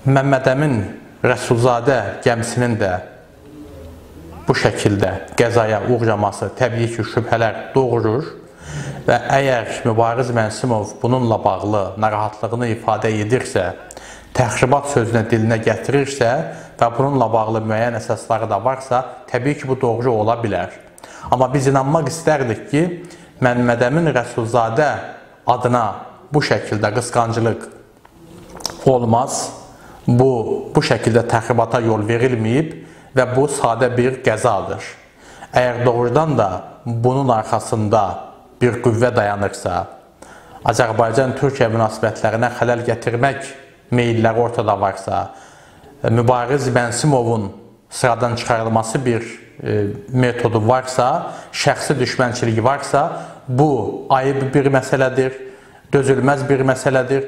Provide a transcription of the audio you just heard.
Məmmədəmin Rəsulzadə gəmisinin də bu şəkildə qəzaya uğraması təbii ki, şübhələr doğurur və əgər Mübariz Mənsimov bununla bağlı narahatlığını ifadə edirsə, təxribat sözünü dilinə gətirirsə və bununla bağlı müəyyən əsasları da varsa, təbii ki, bu doğru ola bilər. Amma biz inanmaq istərdik ki, Məmmədəmin Rəsulzadə adına bu şəkildə qısqancılıq olmaz bu, bu şəkildə təxribata yol verilməyib və bu sadə bir qəzadır. Əgər doğrudan da bunun arxasında bir qüvvə dayanırsa, Azərbaycan-Türkiyə münasibətlərinə xələl gətirmək meyilləri ortada varsa, Mübariz Mənsimovun sıradan çıxarılması bir e, metodu varsa, şəxsi düşmənçiliyi varsa, bu ayıb bir məsələdir, dözülməz bir məsələdir